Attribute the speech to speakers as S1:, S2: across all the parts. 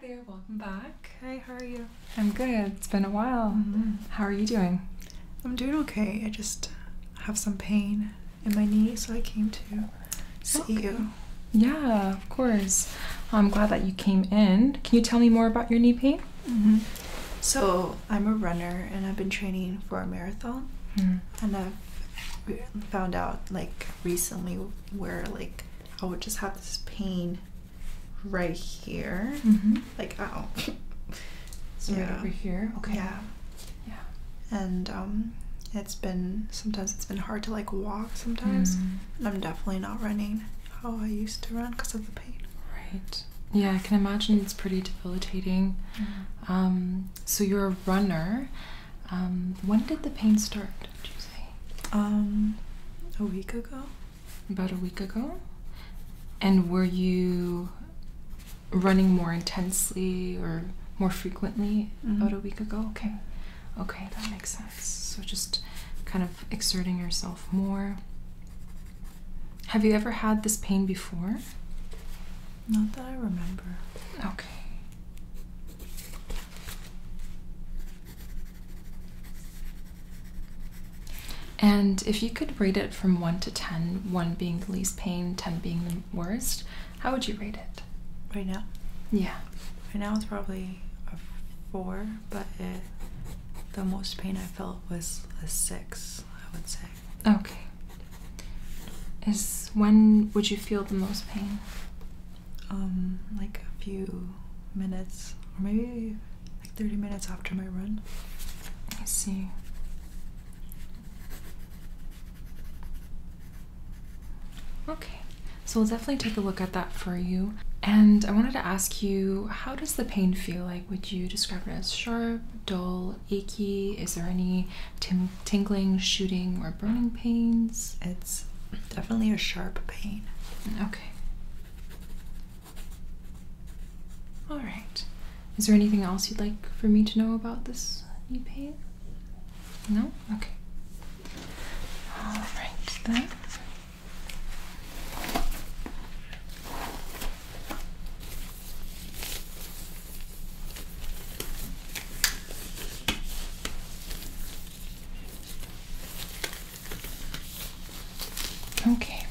S1: there, welcome back.
S2: Hi, how are you?
S1: I'm good. It's been a while.
S2: Mhm.
S1: How are you doing?
S2: I'm doing okay. I just have some pain in my knee, so I came to see
S1: Okay.
S2: you.
S1: Yeah, of course. I'm glad that you came in. Can you tell me more about your knee pain?
S2: hmm So, I'm a runner and I've been training for a marathon.
S1: Hmm.
S2: And I've found out, like, recently where, like, I would just have this pain right here.
S1: Mm-hmm.
S2: Like, oh.
S1: So right over here. Okay.
S2: Yeah.
S1: Yeah.
S2: And, um, it's been, sometimes it's been hard to, like, walk sometimes.
S1: Mm.
S2: And I'm definitely not running how I used to run because of the pain.
S1: Right. Yeah, I can imagine it's pretty debilitating. Um, so you're a runner. Um, when did the pain start? Did you say
S2: Um, a week ago.
S1: about a week ago? And were you running more intensely or more frequently
S2: Mhm.
S1: about a week ago? Okay. Okay, that makes sense. So just kind of exerting yourself more. Have you ever had this pain before?
S2: Not that I remember.
S1: Okay. And if you could rate it from 1 to 10, 1 being the least pain, 10 being the worst, how would you rate it?
S2: Right now.
S1: Yeah.
S2: Right now it's probably a four, but it, the most pain I felt was a six, I would say.
S1: Okay. Is when would you feel the most pain?
S2: Um, like a few minutes, or maybe like 30 minutes after my run.
S1: I see. Okay, so we'll definitely take a look at that for you. And I wanted to ask you, how does the pain feel like? Would you describe it as sharp, dull, achy? Is there any tim- tingling, shooting, or burning pains?
S2: It's definitely a sharp pain.
S1: Okay. All right. Is there anything else you'd like for me to know about this knee pain? No? Okay. All right then. Okay,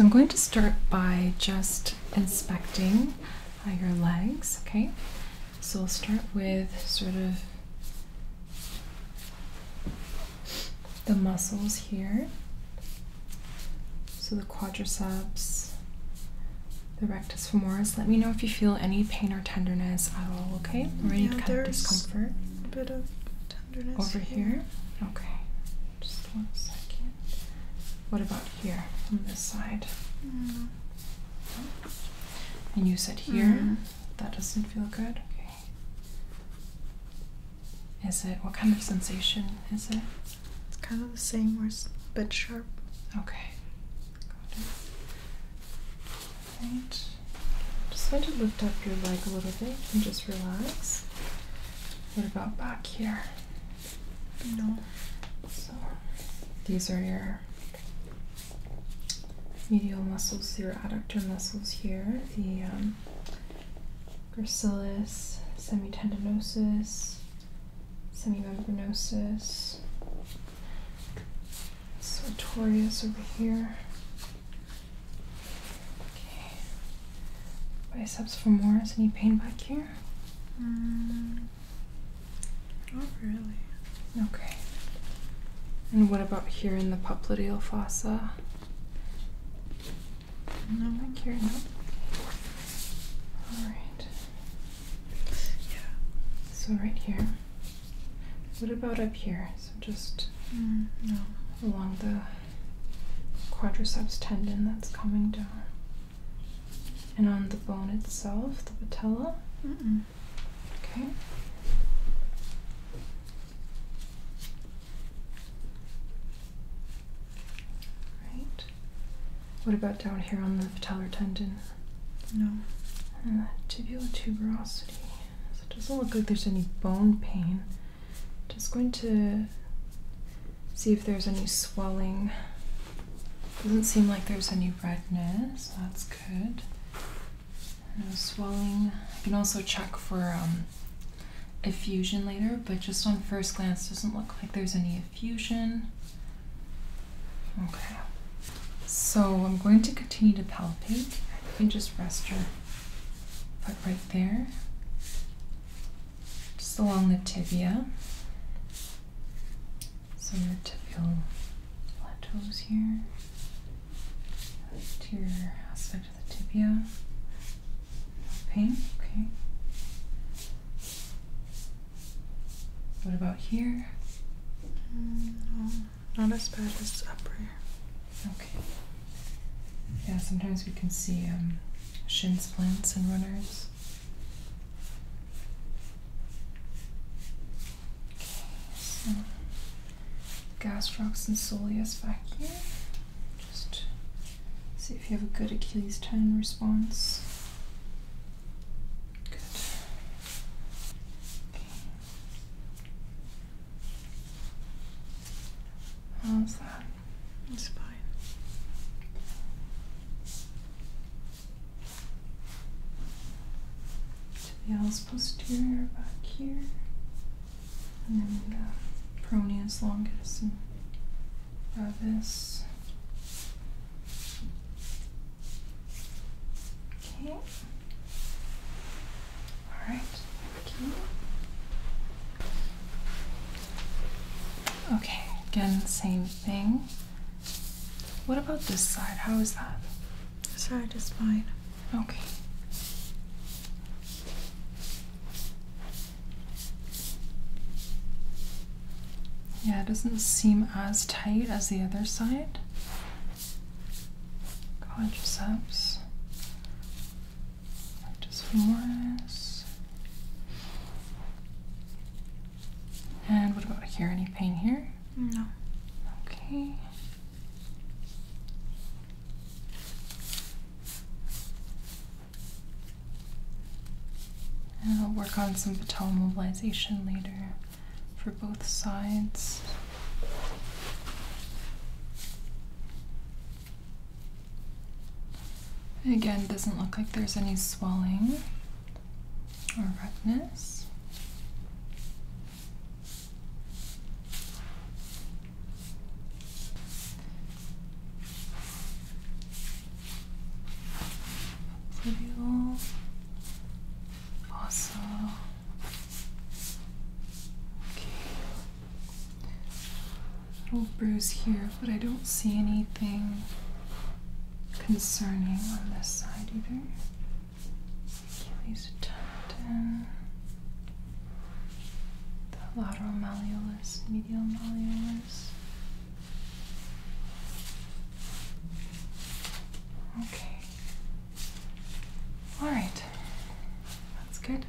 S1: so I'm going to start by just inspecting uh, your legs, okay? So we'll start with sort of the muscles here. So the quadriceps, the rectus femoris. Let me know if you feel any pain or tenderness at all, okay? Or any
S2: Yeah,
S1: kind of discomfort.
S2: A bit of tenderness
S1: Over here? Okay. Just one second. What about here on this side?
S2: Mm.
S1: And you said here?
S2: Mhm.
S1: That doesn't feel good? Okay. Is it, what kind of sensation is it?
S2: It's kind of the same, a bit sharp.
S1: Okay. Got it. Right. Just going to lift up your leg a little bit and just relax. What about back here?
S2: No.
S1: So these are your medial muscles, your adductor muscles here, the um, gracilis, semitendinosus, semimembranosus, sartorius over here. Okay. Biceps femoris, any pain back here?
S2: Mm. Not really.
S1: Okay. And what about here in the popliteal fossa?
S2: No.
S1: Back here, no. Alright.
S2: Yeah.
S1: So right here. What about up here? So just
S2: Mm, no.
S1: along the quadriceps tendon that's coming down. And on the bone itself, the patella.
S2: Mm-mm.
S1: Okay. Right. What about down here on the patellar tendon?
S2: No.
S1: And the tibial tuberosity. So it doesn't look like there's any bone pain. Just going to see if there's any swelling. Doesn't seem like there's any redness. That's good. No swelling. I can also check for um, effusion later, but just on first glance, doesn't look like there's any effusion. Okay. So I'm going to continue to palpate. You can just rest your foot right there, just along the tibia. So your tibial plateaus here, anterior aspect of the tibia. No pain, okay. What about here?
S2: Mm, no, not as bad as upper.
S1: Okay. Yeah, sometimes we can see um, shin splints in runners. Okay, so gastrocs and soleus back here. Just see if you have a good Achilles tendon response. Good. Okay. How's that?
S2: It's fine.
S1: tibialis posterior back here, and then the peroneus longus and brevis. Okay. All right. Okay. Okay. Again, same thing. What about this side? How is that?
S2: This side is fine.
S1: Okay. Yeah, it doesn't seem as tight as the other side. Quadriceps. Rectus femoris. And what about here? Any pain here?
S2: No.
S1: Okay. And I'll work on some patella mobilization later for both sides. Again, doesn't look like there's any swelling or redness. Fluvial, fossa. Okay. Here, but I don't see anything concerning on this side either. Achilles tendon, the lateral malleolus, medial malleolus. Okay. All right. That's good.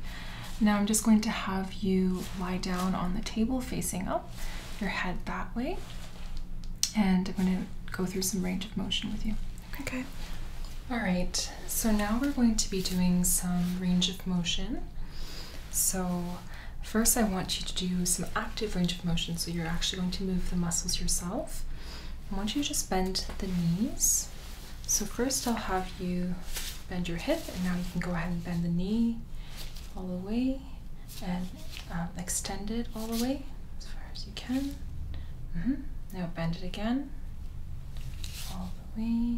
S1: Now I'm just going to have you lie down on the table facing up, your head that way, and I'm going to go through some range of motion with you.
S2: Okay.
S1: All right, so now we're going to be doing some range of motion. So, first, I want you to do some active range of motion. So, you're actually going to move the muscles yourself. I want you to just bend the knees. So, first, I'll have you bend your hip, and now you can go ahead and bend the knee all the way and um, extend it all the way as far as you can. hmm Now, bend it again all the way.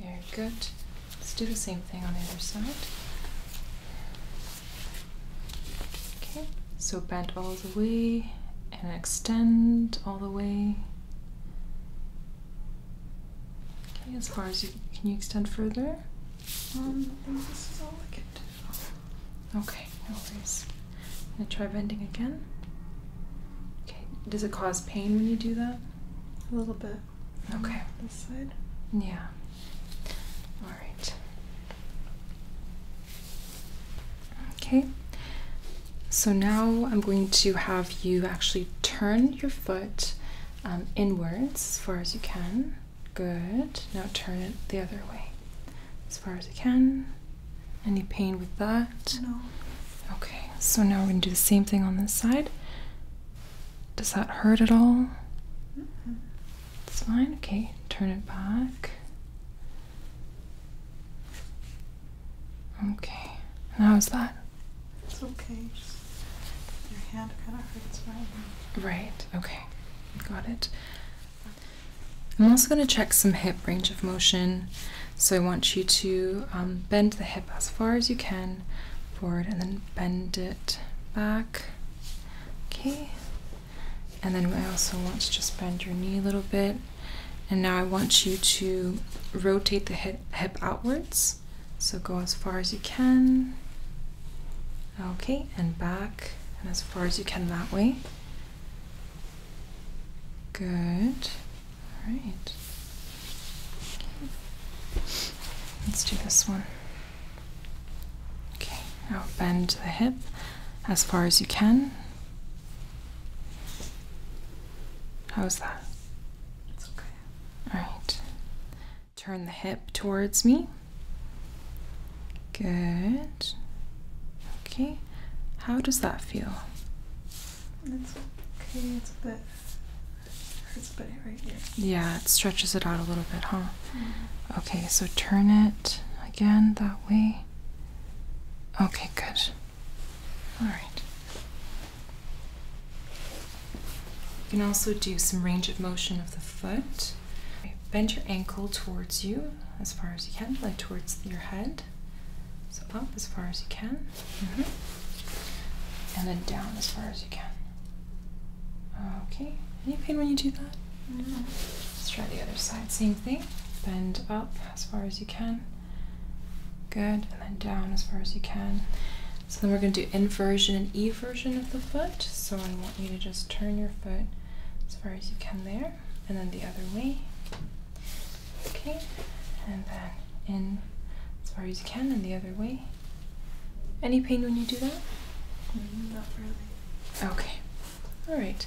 S1: Very good. Let's do the same thing on the other side. Okay, so bend all the way and extend all the way. Okay, as far as you can you extend further?
S2: Um, I think this is all I can do.
S1: Okay, no worries. And try bending again. Okay, does it cause pain when you do that?
S2: A little bit.
S1: Okay.
S2: This side.
S1: Yeah. All right. Okay. So now I'm going to have you actually turn your foot um, inwards as far as you can. Good. Now turn it the other way as far as you can. Any pain with that?
S2: No.
S1: Okay. So now we're going to do the same thing on this side. Does that hurt at all? It's fine. Okay, turn it back. Okay. And how's that?
S2: It's okay. Just your hand kind of hurts right now.
S1: Right, okay. Got it. I'm also going to check some hip range of motion. So I want you to um, bend the hip as far as you can forward and then bend it back. Okay. And then I also want to just bend your knee a little bit. And now I want you to rotate the hip, hip outwards. So go as far as you can. Okay, and back and as far as you can that way. Good. All right. Let's do this one. Okay, now bend the hip as far as you can. How's that?
S2: It's okay.
S1: All right. Turn the hip towards me. Good. Okay. How does that feel?
S2: It's okay. It's a bit hurts a bit right here.
S1: Yeah, it stretches it out a little bit, huh? Mm-hmm. Okay, so turn it again that way. Okay, good. All right. Can also do some range of motion of the foot. Bend your ankle towards you as far as you can, like towards your head. So up as far as you can. Mhm. And then down as far as you can. Okay. Any pain when you do that? No. Let's try the other side. Same thing. Bend up as far as you can. Good. And then down as far as you can. So then we're going to do inversion and eversion of the foot. So I want you to just turn your foot as far as you can there. And then the other way. Okay. And then in as far as you can and the other way. Any pain when you do that?
S2: Mm, Not really.
S1: Okay. All right.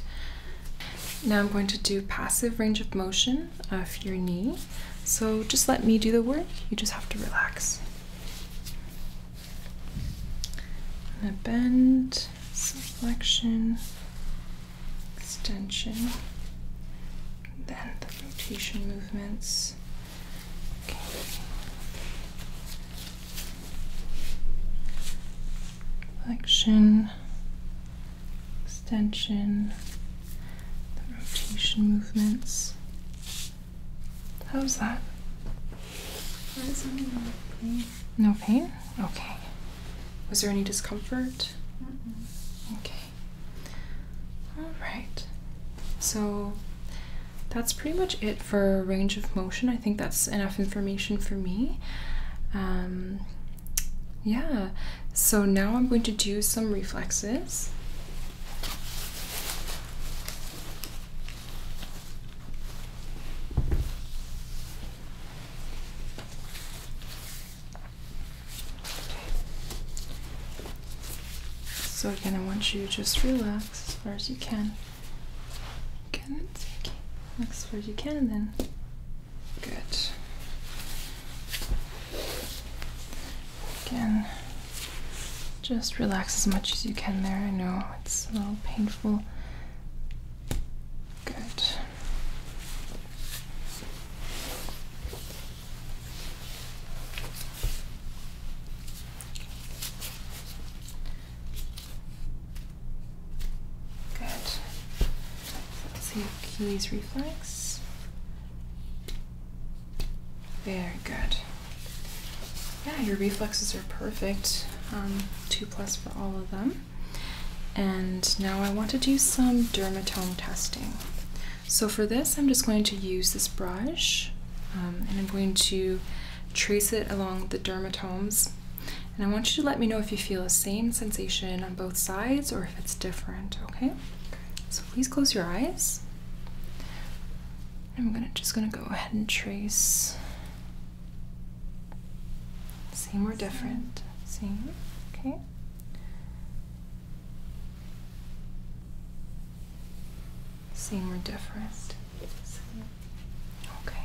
S1: Now I'm going to do passive range of motion of your knee. So just let me do the work. You just have to relax. I'm gonna bend, flexion, extension, then the rotation movements. Okay. Flexion, extension, the rotation movements. How's that?
S2: Is pain?
S1: No pain? Okay. Was there any discomfort?
S2: Mm-mm.
S1: Okay. All right. So that's pretty much it for range of motion. I think that's enough information for me. Um, yeah. So now I'm going to do some reflexes. So again, I want you to just relax as far as you can. Good. Okay. Far as you can, then good. Again, just relax as much as you can there. I know it's a little painful. Good. Good. Let's see Achilles reflex. Very good. Yeah, your reflexes are perfect. Um, two plus for all of them. And now I want to do some dermatome testing. So for this, I'm just going to use this brush um, and I'm going to trace it along the dermatomes. And I want you to let me know if you feel the same sensation on both sides or if it's different, okay? So please close your eyes. I'm gonna just gonna go ahead and trace. Same or different? Same. Okay. Same or different? Same. Okay.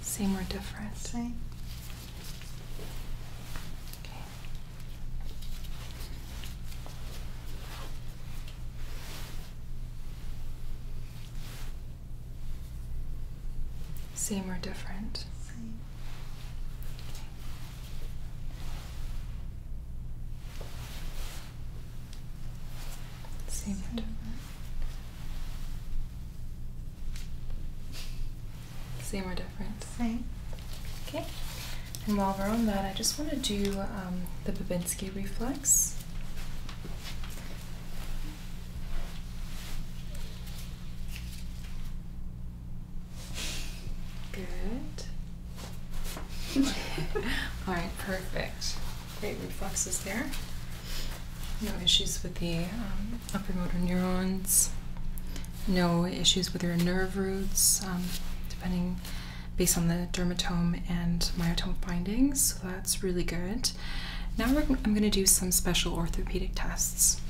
S1: Same or different?
S2: Same.
S1: Same or different?
S2: Same.
S1: Same or different? Same or different?
S2: Same.
S1: Okay. And while we're on that, I just want to do um, the Babinski reflex. Good. All right, perfect. Reflexes there. No issues with the um, upper motor neurons. No issues with your nerve roots, um, depending based on the dermatome and myotome findings. So that's really good. Now I'm going to do some special orthopedic tests.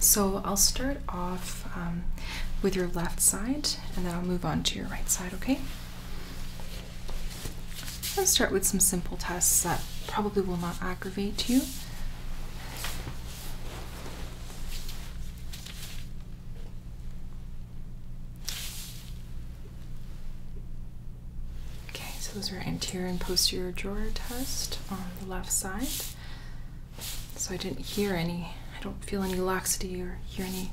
S1: So I'll start off um, with your left side, and then I'll move on to your right side. Okay? I'll start with some simple tests that probably will not aggravate you. Okay, so those are anterior and posterior drawer test on the left side. So I didn't hear any, I don't feel any laxity or hear any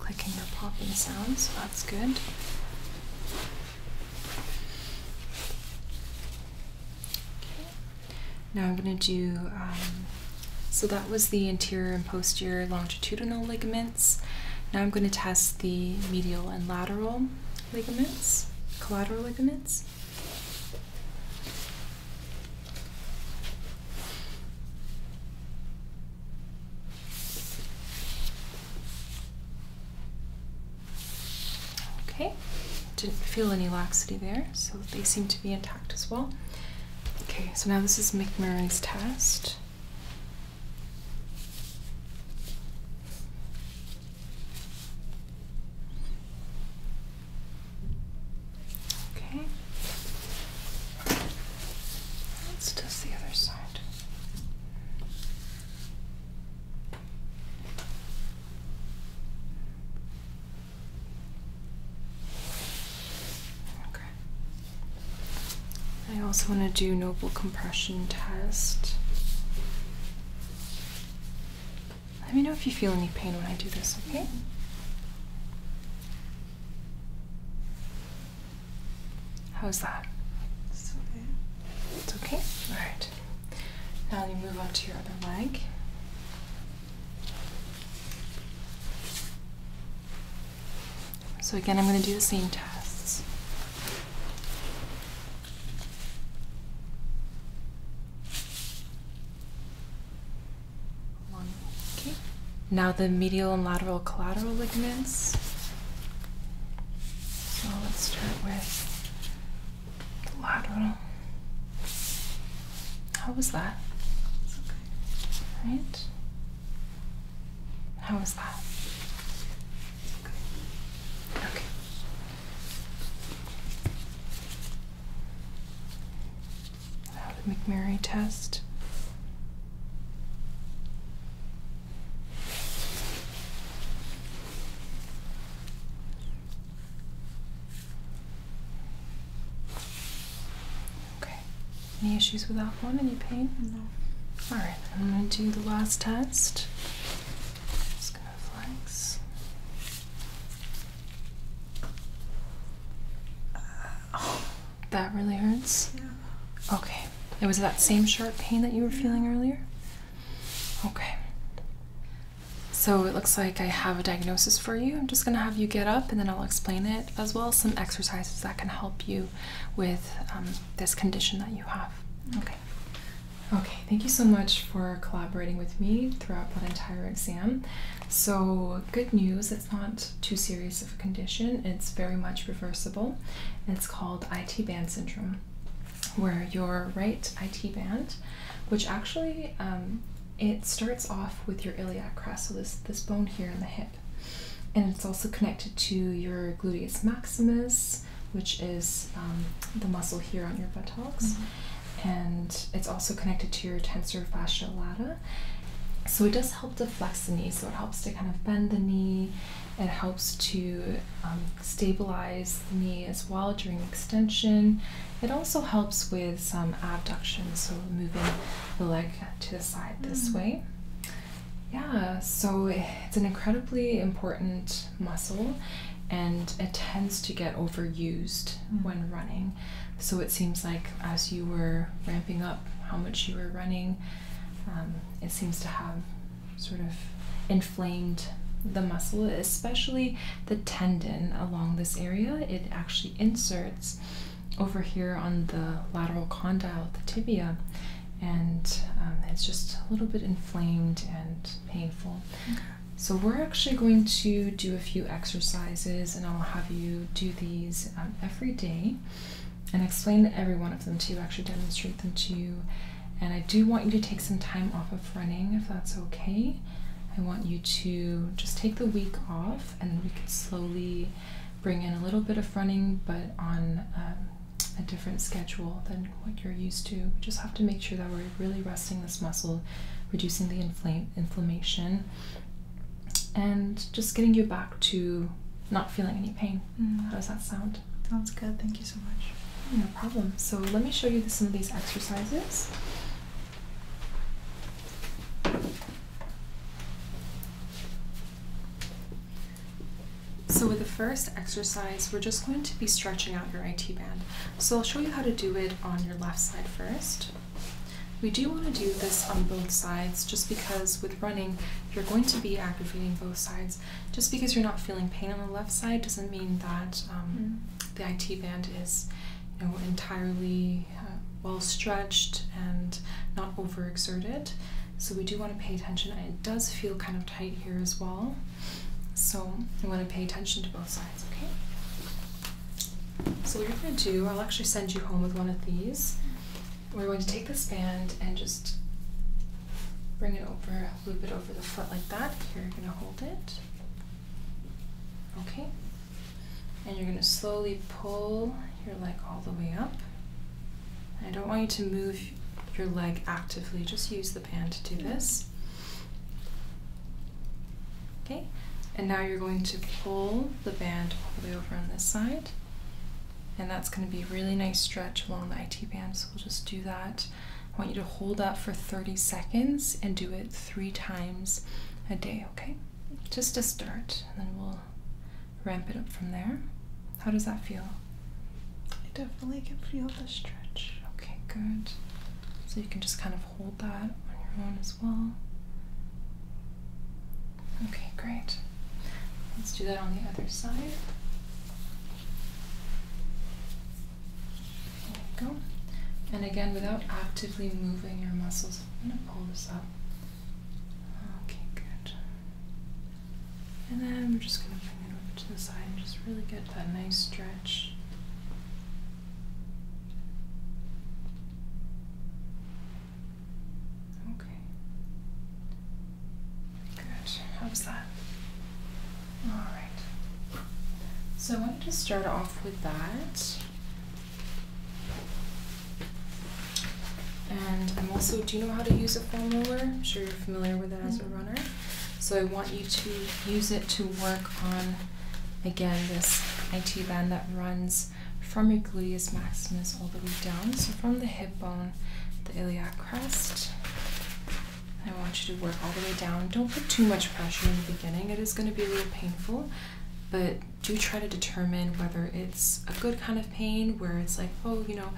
S1: clicking or popping sounds, so that's good. Now I'm going to do, um, so that was the anterior and posterior longitudinal ligaments. Now I'm going to test the medial and lateral ligaments, collateral ligaments. Okay, didn't feel any laxity there, so they seem to be intact as well. Okay, so now this is McMurray's test. Okay. Let's test the other side. Okay. Want to do noble compression test. Let me know if you feel any pain when I do this, okay? How's that?
S2: It's okay.
S1: It's okay? Alright. Now you move on to your other leg. So again, I'm going to do the same tests. One. Okay. Now the medial and lateral collateral ligaments. So let's start with the lateral. How was that?
S2: It's okay.
S1: Right? How was that?
S2: It's okay.
S1: Okay. Now the McMurray test. Okay. Any issues with that one? Any pain?
S2: No.
S1: Alright, I'm gonna do the last test. Just gonna flex.
S2: Oh.
S1: That really hurts?
S2: Yeah.
S1: Okay. It was that same sharp pain that you were feeling earlier? Okay. So it looks like I have a diagnosis for you. I'm just gonna have you get up and then I'll explain it as well as some exercises that can help you with um, this condition that you have. Okay. Okay, thank you so much for collaborating with me throughout that entire exam. So, good news, it's not too serious of a condition, it's very much reversible. It's called IT band syndrome, where your right IT band, which actually um, it starts off with your iliac crest, so this, this bone here in the hip, and it's also connected to your gluteus maximus, which is um, the muscle here on your buttocks
S2: Mhm.
S1: and it's also connected to your tensor fascia lata. So it does help to flex the knee. So it helps to kind of bend the knee. It helps to um, stabilize the knee as well during extension. It also helps with some abduction, so moving the leg to the side this
S2: Mm.
S1: way. Yeah, so it's an incredibly important muscle and it tends to get overused
S2: Mm.
S1: when running. So it seems like as you were ramping up how much you were running, um, it seems to have sort of inflamed the muscle, especially the tendon along this area. It actually inserts over here on the lateral condyle of the tibia, and um, it's just a little bit inflamed and painful. So we're actually going to do a few exercises, and I'll have you do these um, every day and explain every one of them to you, actually demonstrate them to you. And I do want you to take some time off of running, if that's okay. I want you to just take the week off, and we could slowly bring in a little bit of running, but on um, a different schedule than what you're used to. We just have to make sure that we're really resting this muscle, reducing the inflame inflammation, and just getting you back to not feeling any pain.
S2: Mm.
S1: How does that sound?
S2: Sounds good. Thank you so much.
S1: No problem. So let me show you some of these exercises. So with the first exercise, we're just going to be stretching out your IT band. So I'll show you how to do it on your left side first. We do want to do this on both sides just because with running, you're going to be activating both sides. Just because you're not feeling pain on the left side doesn't mean that um, the IT band is you know, entirely uh, well stretched and not overexerted. So we do want to pay attention. It does feel kind of tight here as well. So you want to pay attention to both sides, okay? So what you're going to do, I'll actually send you home with one of these. We're going to take this band and just bring it over, loop it over the foot like that. Here, you're going to hold it. Okay? And you're going to slowly pull your leg all the way up. I don't want you to move your leg actively, just use the band to do this. Okay? And now you're going to pull the band all the way over on this side. And that's going to be a really nice stretch along the IT band. So we'll just do that. I want you to hold that for 30 seconds and do it three times a day, okay? Just to start, and then we'll ramp it up from there. How does that feel?
S2: I definitely can feel the stretch.
S1: Okay, good. So you can just kind of hold that on your own as well. Okay, great. Let's do that on the other side. There you go. And again, without actively moving your muscles, I'm going to pull this up. Okay, good. And then we're just going to bring it over to the side and just really get that nice stretch. Okay. Good. How's that? All right. So I wanted to start off with that. And I'm also, do you know how to use a foam roller? I'm sure you're familiar with it as a
S2: Mhm.
S1: runner. So I want you to use it to work on, again, this IT band that runs from your gluteus maximus all the way down. So from the hip bone, the iliac crest. I want you to work all the way down. Don't put too much pressure in the beginning. It is going to be a little painful, but do try to determine whether it's a good kind of pain where it's like, oh, you know,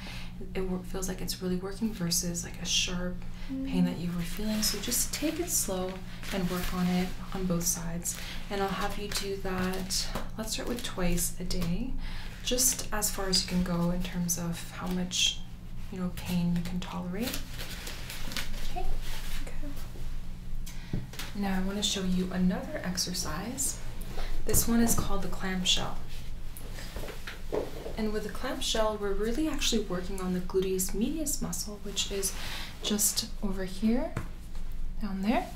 S1: it feels like it's really working versus like a sharp pain mm. that you were feeling. So just take it slow and work on it on both sides. And I'll have you do that. Let's start with twice a day, just as far as you can go in terms of how much, you know, pain you can tolerate. Okay.
S2: Okay.
S1: Now I want to show you another exercise. This one is called the clamshell. And with the clamshell, we're really actually working on the gluteus medius muscle, which is just over here, down there.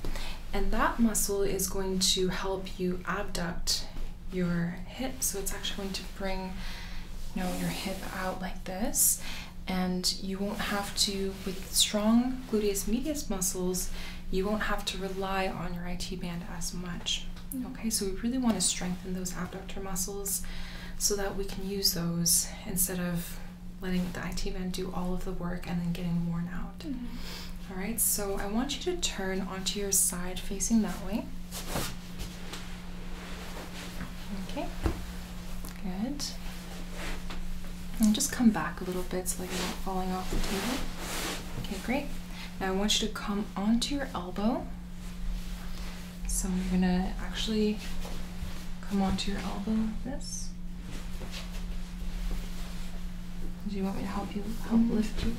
S1: And that muscle is going to help you abduct your hip. So it's actually going to bring you know, your hip out like this. And you won't have to, with strong gluteus medius muscles, you won't have to rely on your IT band as much.
S2: Mm.
S1: Okay, so we really want to strengthen those abductor muscles so that we can use those instead of letting the IT band do all of the work and then getting worn out.
S2: Mm-hmm.
S1: All right, so I want you to turn onto your side facing that way. Okay, good. And just come back a little bit so that you're not falling off the table. Okay, great. Now I want you to come onto your elbow. So you're gonna actually come onto your elbow like this. Do you want me to help you help
S2: Mhm.
S1: lift you?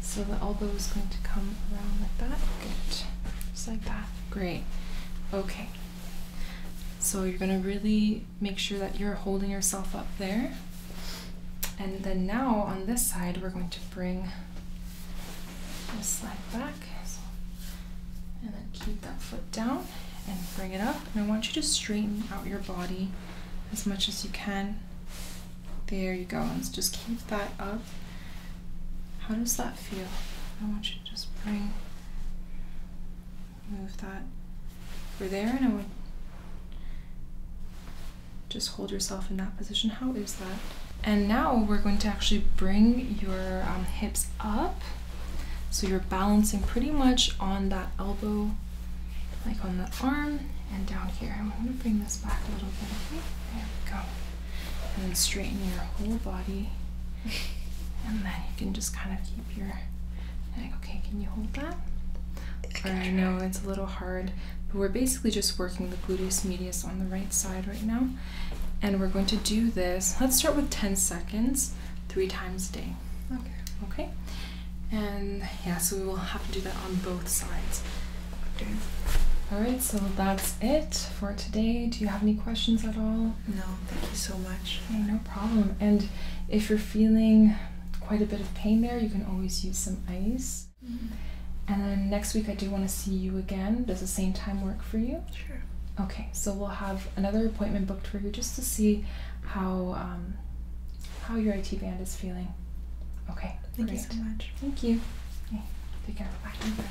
S1: So the elbow is going to come around like that. Good. Just like that. Great. Okay. So you're going to really make sure that you're holding yourself up there. And then now on this side, we're going to bring this leg back. And then keep that foot down and bring it up. And I want you to straighten out your body as much as you can. There you go. And just keep that up. How does that feel? I want you to just bring, move that over there, and I would just hold yourself in that position. How is that? And now we're going to actually bring your um, hips up. So you're balancing pretty much on that elbow, like on the arm, and down here. I'm going to bring this back a little bit. Okay? There we go. And then straighten your whole body. And then you can just kind of keep your neck. Okay, can you hold that? I know it's a little hard, but we're basically just working the gluteus medius on the right side right now. And we're going to do this. Let's start with 10 seconds, three times a day.
S2: Okay.
S1: Okay? And yeah, so we will have to do that on both sides.
S2: Okay.
S1: Alright, so that's it for today. Do you have any questions at all?
S2: No, thank you so much.
S1: Okay, no problem. And if you're feeling quite a bit of pain there, you can always use some ice. And then next week, I do want to see you again. Does the same time work for you?
S2: Sure.
S1: Okay, so we'll have another appointment booked for you just to see how um, how your IT band is feeling. Okay,
S2: Thank
S1: great.
S2: you so much.
S1: Thank you. Okay, take care. Bye.